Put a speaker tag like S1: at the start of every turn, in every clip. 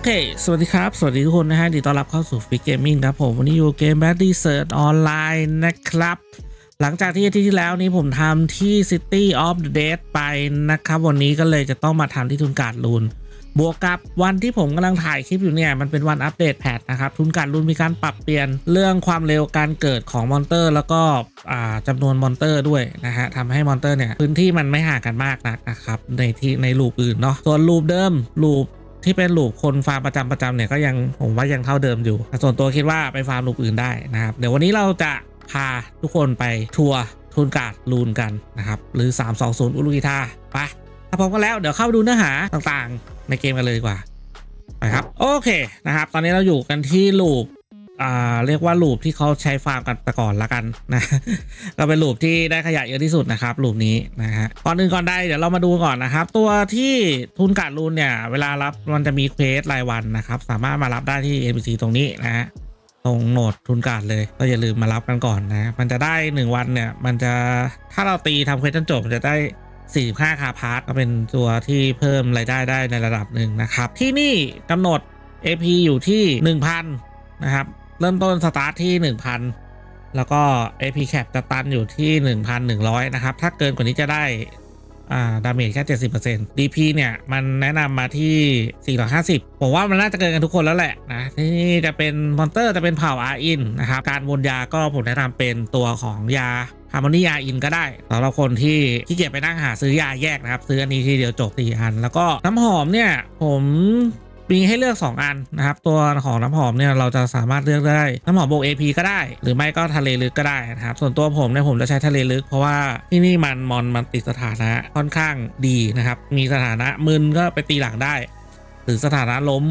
S1: โอเค สวัสดีครับ สวัสดีทุกคนนะฮะยินดีต้อนรับเข้าสู่ฟิกเกมมิ่งครับผม วันนี้อยู่เกม Bad d e s e r t ออนไลน์นะครับ หลังจากที่อาทิตย์ที่แล้วนี้ผมทำที่ City of the Dead ไปนะครับ วันนี้ก็เลยจะต้องมาทำที่ Tungrad Ruins บวกกับวันที่ผมกำลังถ่ายคลิปอยู่เนี่ย มันเป็นวันอัปเดต patch นะครับ Tungrad Ruins มีการปรับเปลี่ยนเรื่องความเร็วการเกิดของ monster แล้วก็อ่าจำนวน monster ด้วยนะฮะทำให้ monster เนี่ยพื้นที่มันไม่ห่างกันมากนักนะครับในที่ใน loop อื่นเนาะส่วน loop เดิมลูป ที่เป็นลูปคนฟาร์มประจำประจำเนี่ยก็ยังผมว่ายังเท่าเดิมอยู่ ส่วนตัวคิดว่าไปฟาร์มลูปอื่นได้นะครับ เดี๋ยววันนี้เราจะพาทุกคนไปทัวร์ทุนการ์ดลูนกันนะครับ หรือ 320 อุลุกิทาไปถ้าพร้อมกันแล้วเดี๋ยวเข้าไปดูเนื้อหาต่างๆ ในเกมกันเลยดีกว่าไปครับ โอเคนะครับ ตอนนี้เราอยู่กันที่ลูป อ่าเรียกว่าลูปที่เขาใช้ฟาร์มกันแต่ก่อนละกันนะก็เป็นลูปที่ได้ขยะเยอะที่สุดนะครับลูปนี้นะฮะก่อนอื่นก่อนใดเดี๋ยวเรามาดูก่อนนะครับ ตัวที่ Tungrad Ruins เนี่ยเวลารับมันจะมี quest รายวันนะครับ สามารถมารับได้ที่ NPC ตรงนี้นะฮะตรง node Tungrad เลยก็อย่าลืมมารับกันก่อนนะ มันจะได้ 1 วันเนี่ย มันจะถ้าเราตีทำ quest จนจบจะได้ 45 Caphras ก็เป็นตัวที่เพิ่มรายได้ได้ในระดับหนึ่งนะครับ ที่นี่กำหนด AP อยู่ที่ 1,000 นะครับ เริ่มต้นสตาร์ทที่ 1,000 แล้วก็ AP cap จะตันอยู่ที่ 1,100 นะครับ ถ้าเกินกว่านี้จะได้อ่า damage แค่ 70% DP เนี่ยมันแนะนำมาที่ 450 ผมว่ามันน่าจะเกินกันทุกคนแล้วแหละนะ ที่นี่จะเป็น monster จะเป็นเผ่าอาอินนะครับ การวนยาก็ผมแนะนำเป็นตัวของยา Harmony อาอินก็ได้สำหรับคนที่ขี้เกียจไปนั่งหาซื้อยาแยกนะครับ ซื้ออันนี้ทีเดียวจบสี่อัน แล้วก็น้ำหอมเนี่ยผม มีให้เลือก 2 อันนะครับ ตัวของน้ำหอมเนี่ยเราจะสามารถเลือกได้น้ำหอมบวก AP ก็ได้ หรือไม่ก็ทะเลลึกก็ได้นะครับ ส่วนตัวผมเนี่ยผมจะใช้ทะเลลึก เพราะว่าที่นี่มันมอนมันติดสถานะค่อนข้างดีนะครับ มีสถานะมึนก็ไปตีหลังได้ หรือสถานะล้ม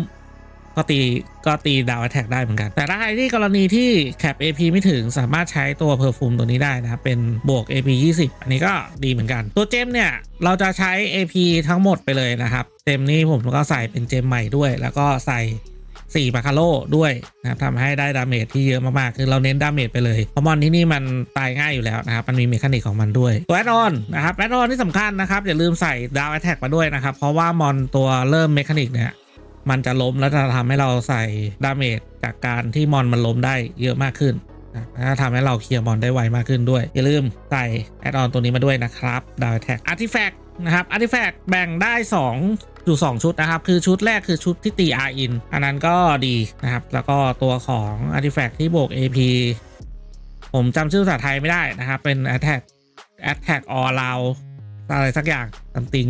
S1: ก็ตีก็ตี down attack ได้เหมือนกัน แต่ถ้าใครที่กรณีที่ cap AP ไม่ถึงสามารถใช้ตัว perfume ตัวนี้ได้นะครับเป็นบวก AP 20 อันนี้ก็ดีเหมือนกัน ตัว gem เนี่ย เราจะใช้ AP ทั้งหมดไปเลยนะครับ gem นี่ผมก็ใส่เป็น gem ใหม่ด้วย แล้วก็ใส่4บาคาโลด้วยนะครับทำให้ได้ damage ที่เยอะมากๆ คือเราเน้น damage ไปเลยเพราะมอนที่นี่มันตายง่ายอยู่แล้วนะครับ มันมี mechanic ของมันด้วย ตัว add-on นะครับ add-on ที่สำคัญนะครับ อย่าลืมใส่ down attack มาด้วยนะครับ เพราะว่ามอนตัวเริ่ม mechanic เนี่ย มันจะล้มแล้วจะทำให้เราใส่ damage จากการที่มอนมันล้มได้เยอะมากขึ้นนะทำให้เราเคลียร์มอนได้ไวมากขึ้นด้วย อย่าลืมใส่ add-on ตัวนี้มาด้วยนะครับ down attack artifact นะครับ artifact แบ่งได้2อยู่2ชุดนะครับ คือชุดแรกคือชุดที่ตี อาอิน อันนั้นก็ดีนะครับ แล้วก็ตัวของ artifact ที่บวก AP ผมจำชื่อภาษาไทยไม่ได้นะครับ เป็น Attack Attack All Round อะไรสักอย่างตัมติง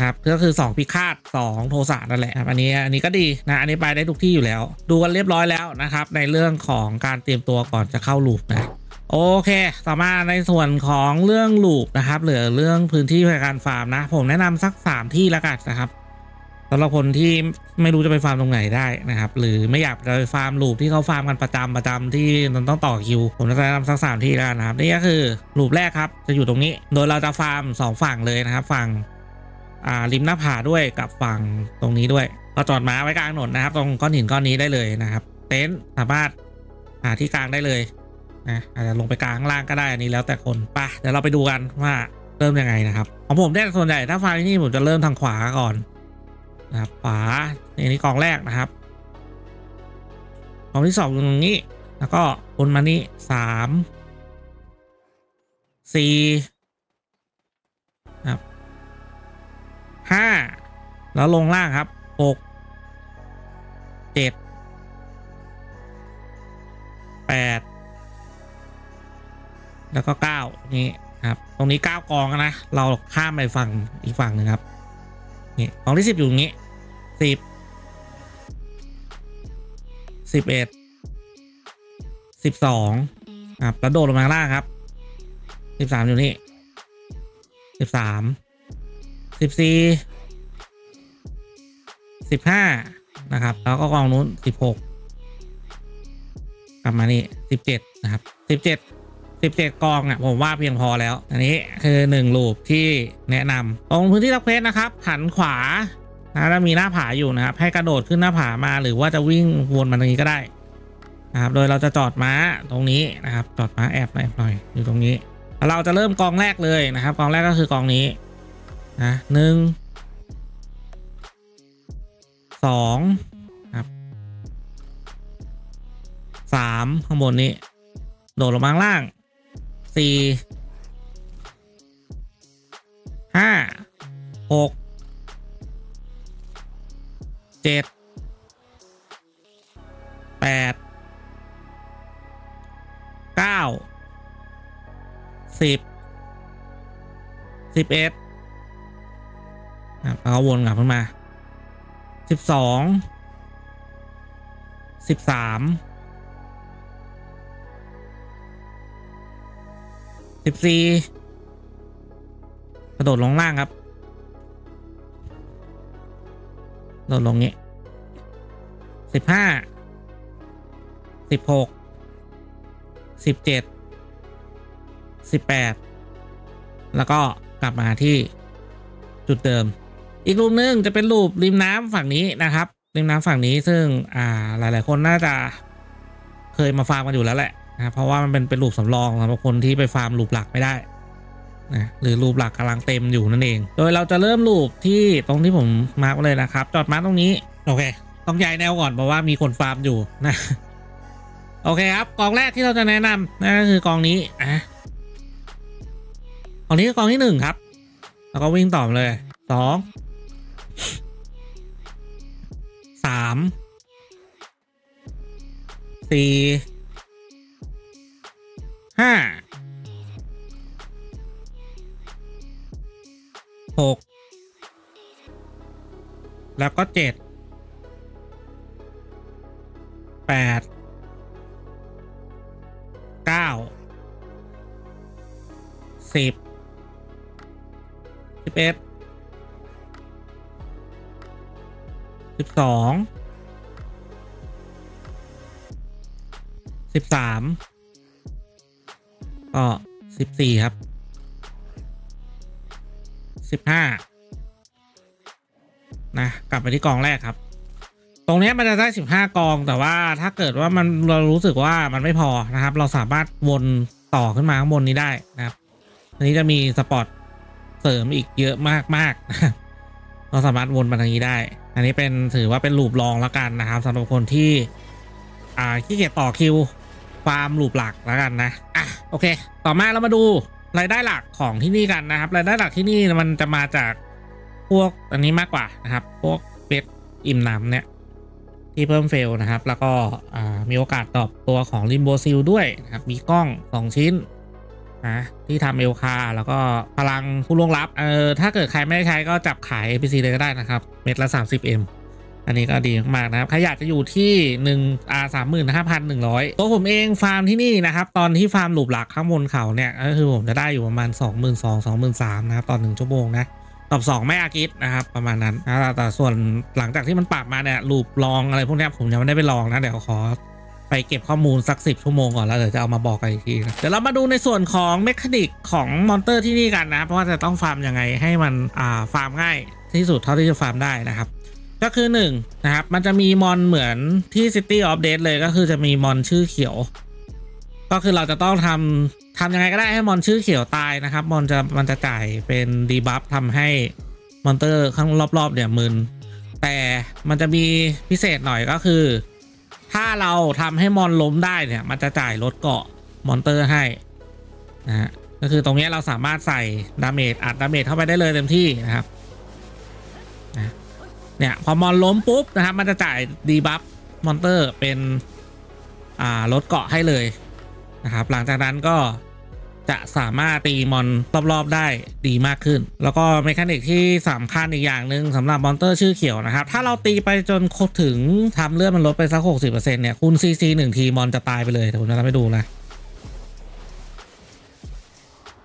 S1: ครับก็คือ 2 พิฆาต2โทสะนั่นแหละครับอันนี้อันนี้ก็ดีนะอันนี้ไปได้ทุกที่อยู่แล้ว ดูกันเรียบร้อยแล้วนะครับในเรื่องของการเตรียมตัวก่อนจะเข้า loop นะโอเค ต่อมาในส่วนของเรื่อง loop นะครับเหลือเรื่องพื้นที่ในการฟาร์มนะ ผมแนะนำสัก 3 ที่แล้วกันนะครับสำหรับคนที่ไม่รู้จะไปฟาร์มตรงไหนได้นะครับ หรือไม่อยากจะไปฟาร์ม loop ที่เขาฟาร์มกันประจำประจำที่มันต้องต่อคิว ผมจะแนะนำสักสามที่แล้วนะครับ นี่ก็คือ loop แรกครับ จะอยู่ตรงนี้ โดยเราจะฟาร์มสองฝั่งเลยนะครับ ฝั่ง ริมหน้าผาด้วยกับฝั่งตรงนี้ด้วยเราจอดม้าไว้กลางถนนนะครับ ตรงก้อนหินก้อนนี้ได้เลยนะครับ เต็นท์สามารถหาที่กลางได้เลยนะอาจจะลงไปกลางข้างล่างก็ได้อันนี้แล้วแต่คนไปเดี๋ยวเราไปดูกันว่าเริ่มยังไงนะครับของผมเนี่ยส่วนใหญ่ถ้าฟาร์มที่นี่ผมจะเริ่มทางขวาก่อนนะครับขวานี่นี่กองแรกนะครับกองที่สองอยู่ตรงนี้ แล้วก็บนมานี่สามสี่นะครับ ห้าแล้วลงล่างครับหกเจ็ดแปดแล้วก็เก้านี่ครับ ตรงนี้เก้ากองนะ เราข้ามไปฝั่งอีกฝั่งหนึ่งครับ นี่กองที่สิบอยู่ตรงนี้สิบสิบเอ็ดสิบสองครับแล้วโดดลงมาล่างครับสิบสามอยู่นี่สิบสาม สิบสี่สิบห้านะครับ แล้วก็กองนู้นสิบหกกลับมานี่สิบเจ็ดนะครับสิบเจ็ดสิบเจ็ดกองอะผมว่าเพียงพอแล้ว อันนี้คือหนึ่งลูปที่แนะนำตรงพื้นที่รับเควสนะครับหันขวานะแล้วมีหน้าผาอยู่นะครับ ให้กระโดดขึ้นหน้าผามาหรือว่าจะวิ่งวนมาตรงนี้ก็ได้นะครับ โดยเราจะจอดม้าตรงนี้นะครับ จอดม้าแอบหน่อยหน่อยอยู่ตรงนี้ เราจะเริ่มกองแรกเลยนะครับ กองแรกก็คือกองนี้ นะหนึ่งสองครับสามข้างบนนี้ โดดลงมาล่างสี่ห้าหกเจ็ดแปดเก้าสิบสิบเอ็ด ครับแล้วก็วนกลับขึ้นมาสิบสองสิบสามสิบสี่กระโดดลงล่างครับโดดลงนี้สิบห้าสิบหกสิบเจ็ดสิบแปดแล้วก็กลับมาที่จุดเดิม อีกรูปหนึงจะเป็นรูปริมน้ำฝั่งนี้นะครับ ริมน้ำฝั่งนี้ซึ่งอ่าหลาย ๆ คนน่าจะเคยมาฟาร์มกันอยู่แล้วแหละนะเพราะว่ามันเป็นเป็นรูปสำรองสำหรับคนที่ไปฟาร์มรูปหลักไม่ได้นะหรือรูปหลักกำลังเต็มอยู่นั่นเอง โดยเราจะเริ่มรูปที่ตรงที่ผม mark เลยนะครับ จอด mark ตรงนี้โอเค ต้องย้ายแนวก่อนเพราะว่ามีคนฟาร์มอยู่นะโอเคครับกองแรกที่เราจะแนะนำนั่นก็คือกองนี้อะกองนี้คือกองที่หนึ่งครับ แล้วก็วิ่งต่อเลยสอง สามสี่ห้าหกแล้วก็เจ็ดแปดเก้าสิบสิบเอ็ด สิบสองสิบสามก็สิบสี่ครับสิบห้านะกลับไปที่กองแรกครับ ตรงนี้มันจะได้สิบห้ากองแต่ว่าถ้าเกิดว่ามันเรารู้สึกว่ามันไม่พอนะครับ เราสามารถวนต่อขึ้นมาข้างบนนี้ได้นะครับอันนี้จะมีสปอตเสริมอีกเยอะมากมากๆเราสามารถวนมาทางนี้ได้ อันนี้เป็นถือว่าเป็นลูปรองแล้วกันนะครับสำหรับคนที่ อ่าขี้เกียจต่อคิวฟาร์ม loop หลักแล้วกันนะอะโอเค ต่อมาเรามาดูรายได้หลักของที่นี่กันนะครับรายได้หลักที่นี่มันจะมาจากพวกอันนี้มากกว่านะครับ พวกเบ็ดอิ่มหนำเนี่ยที่เพิ่ม fail นะครับ แล้วก็มีโอกาส drop ตัวของริมโบซิลด้วยนะครับ มีกล้อง 2 ชิ้น นะที่ทำ Elkar แล้วก็พลังผู้ล่วงลับเออถ้าเกิดใครไม่ได้ใช้ก็จับขาย NPC เลยก็ได้นะครับ เม็ดละ 30M อันนี้ก็ดีมากนะครับใครอยากจะอยู่ที่1อ่าสามหมื่นห้าพันหนึ่งร้อยตัวผมเองฟาร์มที่นี่นะครับ ตอนที่ฟาร์ม loop หลักข้างบนเขาเนี่ยก็คือผมจะได้อยู่ประมาณ 2 2 0 0 0 2 3 0 0นะครับตอนหนึ่งชั่วโมงนะ drop 2ไม่ Agris นะครับ ประมาณนั้นนะแต่ส่วนหลังจากที่มันปรับมาเนี่ย loop รองอะไรพวกนี้ผมยังไม่ได้ไปลองนะ เดี๋ยวขอ ไปเก็บข้อมูลสักสิบชั่วโมงก่อนแล้วเดี๋ยวจะเอามาบอกกันอีกทีนะเดี๋ยวเรามาดูในส่วนของ mechanic ของ monster ที่นี่กันนะ เพราะว่าจะต้องฟาร์มยังไงให้มันอ่าฟาร์มง่ายที่สุดเท่าที่จะฟาร์มได้นะครับ ก็คือหนึ่งนะครับ มันจะมีมอนเหมือนที่ City of Death เลยก็คือจะมีมอนชื่อเขียว ก็คือเราจะต้องทำทำยังไงก็ได้ให้มอนชื่อเขียวตายนะครับมอนจะมันจะจ่ายเป็น debuff ทำให้ monster ข้างรอบๆเนี่ยมึนแต่มันจะมีพิเศษหน่อยก็คือ ถ้าเราทำให้มอนล้มได้เนี่ย มันจะจ่ายลดเกราะ monster ให้นะฮะก็คือตรงนี้เราสามารถใส่ damage อัด damage เข้าไปได้เลยเต็มที่นะครับนะเนี่ยพอมอนล้มปุ๊บนะครับ มันจะจ่าย debuff monster เป็นอ่าลดเกราะให้เลยนะครับ หลังจากนั้นก็ จะสามารถตีมอนรอบๆได้ดีมากขึ้น แล้วก็ mechanic ที่สำคัญอีกอย่างหนึ่งสำหรับ monster ชื่อเขียวนะครับ ถ้าเราตีไปจนครบถึงทำเลือดมันลดไปสักหกสิบเปอร์เซ็นต์เนี่ยคุณซีซีหนึ่งทีมอนจะตายไปเลยแต่ผมจะทำให้ดูนะ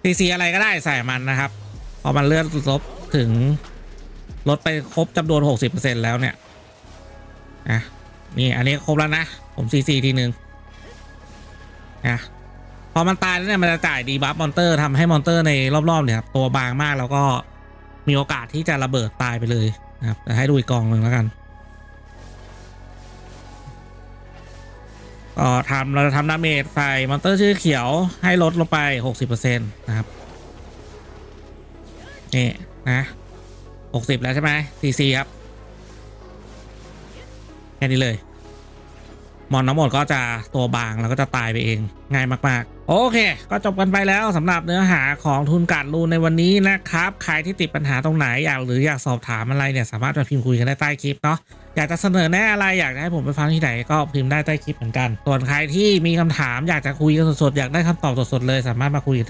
S1: ซีซีอะไรก็ได้ใส่มันนะครับพอมันเลือดลดถึงลดไปครบจำนวน 60%แล้วเนี่ยอะนี่อันนี้ครบแล้วนะ ผมซีซีทีหนึ่งนะ พอมันตายแล้วเนี่ยมันจะจ่าย debuff monster ทำให้ monster ในรอบๆเนี่ยครับตัวบางมากแล้วก็มีโอกาสที่จะระเบิดตายไปเลยนะครับให้ดูอีกกองหนึ่งแล้วกันก็ทำเราจะทำ damage ใส่ monster ชื่อเขียวให้ลดลงไป 60%นะครับนี่นะหกสิบแล้วใช่ไหมซีซีครับ แค่นี้เลย มอนทั้งหมดก็จะตัวบางแล้วก็จะตายไปเองง่ายมาก ๆ โอเค ก็จบกันไปแล้วสำหรับเนื้อหาของ Tungrad Ruins ในวันนี้นะครับ ใครที่ติดปัญหาตรงไหนอยากหรืออยากสอบถามอะไรเนี่ยสามารถมาพิมพ์คุยกันได้ใต้คลิปเนาะอยากจะเสนอแน่อะไรอยากให้ผมไปฟังที่ไหนก็พิมพ์ได้ใต้คลิปเหมือนกัน ส่วนใครที่มีคำถามอยากจะคุยกันสดๆอยากได้คำตอบสดๆเลย สามารถมาคุยกัน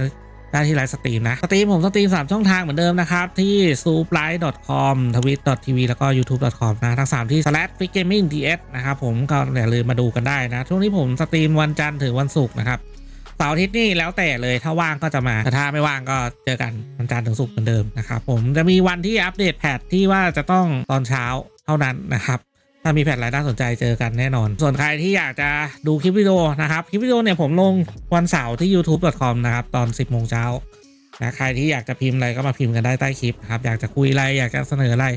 S1: ได้ที่ไลฟ์สตรีมนะ สตรีมผมสตรีม 3 ช่องทางเหมือนเดิมนะครับ ที่ s u p l i c o m t w i t t v แล้วก็ youtube.com นะ ทั้ง 3 ที่ slash f i g gaming ds นะครับผมก็อย่าลืมมาดูกันได้นะ ช่วงนี้ผมสตรีมวันจันทร์ถึงวันศุกร์นะครับ สาร์อาทิตย์นี่แล้วแต่เลยถ้าว่างก็จะมาแต่ถ้าไม่ว่างก็เจอกันวันจันทร์ถึงศุกร์เหมือนเดิมนะครับผมจะมีวันที่อัปเดตแพทที่ว่าจะต้องตอนเช้าเท่านั้นนะครับถ้ามีแพทอะไรน่าสนใจเจอกันแน่นอน ส่วนใครที่อยากจะดูคลิปวิดีโอนะครับคลิปวิดีโอเนี่ยผมลงวันเสาร์ที่ youtube.com นะครับตอน 10โมงเช้านะใครที่อยากจะพิมพ์อะไรก็มาพิมพ์กันได้ใต้คลิปครับอยากจะคุยอะไรอยากจะเสนออะไร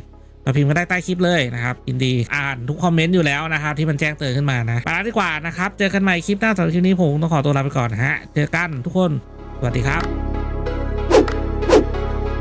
S1: มาพิมพ์กันได้ใต้คลิปเลยนะครับยินดีอ่านทุกคอมเมนต์อยู่แล้วนะครับที่มันแจ้งเตือนขึ้นมานะไปแล้วดีกว่านะครับเจอกันใหม่คลิปหน้าสำหรับคลิปนี้ผมต้องขอตัวลาไปก่อนนะฮะเจอกันทุกคนสวัสดีครับ